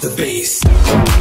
the bass.